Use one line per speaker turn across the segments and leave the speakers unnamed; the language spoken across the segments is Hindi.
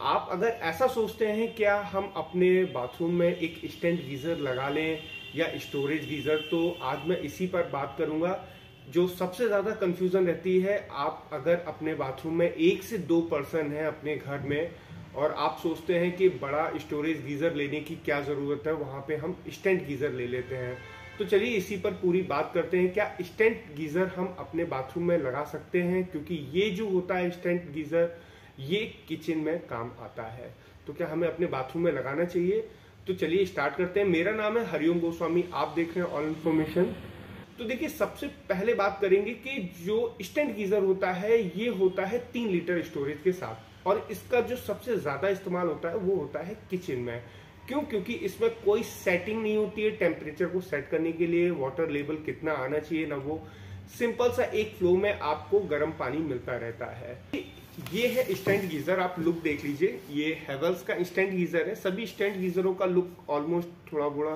आप अगर ऐसा सोचते हैं, क्या हम अपने बाथरूम में एक स्टैंड गीजर लगा लें या स्टोरेज गीजर तो आज मैं इसी पर बात करूँगा, जो सबसे ज़्यादा कंफ्यूजन रहती है, आप अगर अपने बाथरूम में एक से दो पर्सन है अपने घर में, और आप सोचते हैं कि बड़ा स्टोरेज गीजर लेने की क्या ज़रूरत है, वहाँ पे हम स्टैंड गीजर ले लेते हैं। तो चलिए इसी पर पूरी बात करते हैं, क्या स्टैंड गीजर हम अपने बाथरूम में लगा सकते हैं? क्योंकि ये जो होता है स्टैंड गीजर ये किचन में काम आता है। तो क्या हमें अपने बाथरूम में लगाना चाहिए? तो चलिए स्टार्ट करते हैं। मेरा नाम है हरिओम गोस्वामी, आप देख रहे हैं ऑल इन्फॉर्मेशन तो देखिए, सबसे पहले बात करेंगे कि जो स्टैंड गीजर होता है, ये होता है तीन लीटर स्टोरेज के साथ। और इसका जो सबसे ज़्यादा इस्तेमाल होता है, वो होता है किचन में। क्यों? क्योंकि इसमें कोई सेटिंग नहीं होती है टेम्परेचर को सेट करने के लिए। वाटर लेवल कितना आना चाहिए ना वो। सिंपल सा एक फ्लो में आपको गर्म पानी मिलता रहता है। ये है स्टैंड गीजर आप लुक देख लीजिए। ये हेवल्स का स्टैंड गीजर है। सभी स्टैंड गीजरों का लुक ऑलमोस्ट थोड़ा बड़ा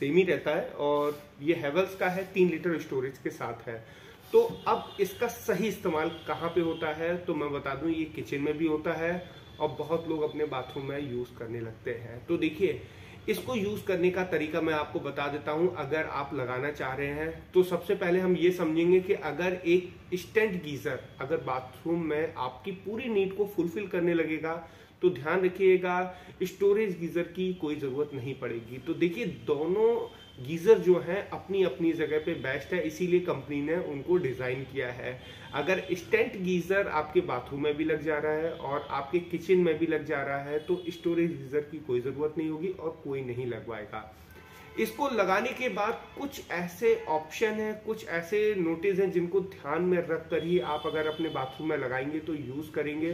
सेम ही रहता है और ये हेवल्स का है, तीन लीटर स्टोरेज के साथ है। तो अब इसका सही इस्तेमाल कहाँ पे होता है? तो मैं बता दूँ, ये किचन में भी होता है और बहुत लोग अपने बाथरूम में यूज़ करने लगते हैं। तो देखिए इसको यूज़ करने का तरीका मैं आपको बता देता हूँ, अगर आप लगाना चाह रहे हैं तो सबसे पहले हम ये समझेंगे कि अगर एक स्टेंट गीजर, अगर बाथरूम में आपकी पूरी नीड को फुलफिल करने लगेगा तो ध्यान रखिएगा स्टोरेज गीजर की कोई ज़रूरत नहीं पड़ेगी। तो देखिए, दोनों गीजर जो है अपनी अपनी जगह पे बेस्ट है, इसीलिए कंपनी ने उनको डिज़ाइन किया है। अगर स्टेंट गीजर आपके बाथरूम में भी लग जा रहा है और आपके किचन में भी लग जा रहा है तो स्टोरेज गीजर की कोई ज़रूरत नहीं होगी और कोई नहीं लगवाएगा। इसको लगाने के बाद कुछ ऐसे ऑप्शन है, कुछ ऐसे नोटिस हैं जिनको ध्यान में रख कर ही आप अगर अपने बाथरूम में लगाएँगे तो यूज़ करेंगे।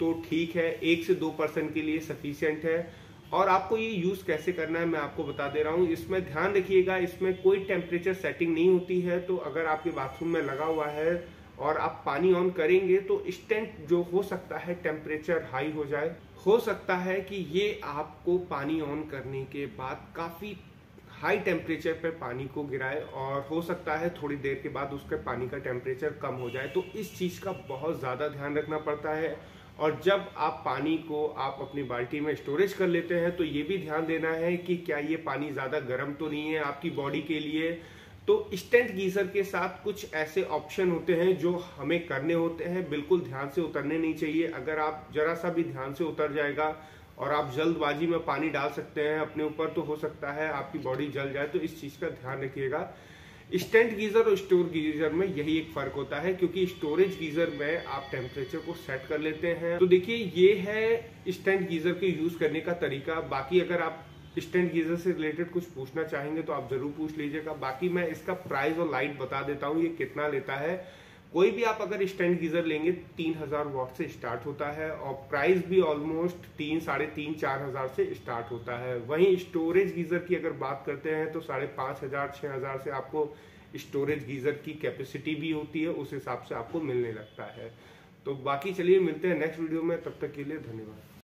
तो ठीक है, एक से दो परसेंट के लिए सफिशियंट है। और आपको ये यूज़ कैसे करना है, मैं आपको बता दे रहा हूँ। इसमें ध्यान रखिएगा, इसमें कोई टेम्परेचर सेटिंग नहीं होती है। तो अगर आपके बाथरूम में लगा हुआ है और आप पानी ऑन करेंगे तो स्टेंट जो हो सकता है टेम्परेचर हाई हो जाए। हो सकता है कि ये आपको पानी ऑन करने के बाद काफ़ी हाई टेम्परेचर पर पानी को गिराए और हो सकता है थोड़ी देर के बाद उसके पानी का टेम्परेचर कम हो जाए। तो इस चीज़ का बहुत ज़्यादा ध्यान रखना पड़ता है। और जब आप पानी को आप अपनी बाल्टी में स्टोरेज कर लेते हैं तो ये भी ध्यान देना है कि क्या ये पानी ज़्यादा गर्म तो नहीं है आपकी बॉडी के लिए? तो स्टेंट गीजर के साथ कुछ ऐसे ऑप्शन होते हैं जो हमें करने होते हैं। बिल्कुल ध्यान से उतरने नहीं चाहिए। अगर आप जरा सा भी ध्यान से उतर जाएगा और आप जल्दबाजी में पानी डाल सकते हैं अपने ऊपर तो हो सकता है आपकी बॉडी जल जाए। तो इस चीज़ का ध्यान रखिएगा। स्टेंट गीजर और स्टोर गीजर में यही एक फ़र्क होता है, क्योंकि स्टोरेज गीजर में आप टेम्परेचर को सेट कर लेते हैं। तो देखिए, ये है स्टैंड गीजर के यूज़ करने का तरीका। बाकी अगर आप स्टैंड गीजर से रिलेटेड कुछ पूछना चाहेंगे तो आप ज़रूर पूछ लीजिएगा। बाकी मैं इसका प्राइस और लाइट बता देता हूँ, ये कितना लेता है। कोई भी आप अगर स्टैंड गीजर लेंगे, तीन हज़ार वॉट से स्टार्ट होता है और प्राइस भी ऑलमोस्ट तीन, साढ़े तीन, चार हज़ार से स्टार्ट होता है। वहीं स्टोरेज गीजर की अगर बात करते हैं तो साढ़े पाँच हज़ार, छह हज़ार से आपको स्टोरेज गीजर की कैपेसिटी भी होती है, उस हिसाब से आपको मिलने लगता है। तो बाकी चलिए मिलते हैं नेक्स्ट वीडियो में, तब तक के लिए धन्यवाद।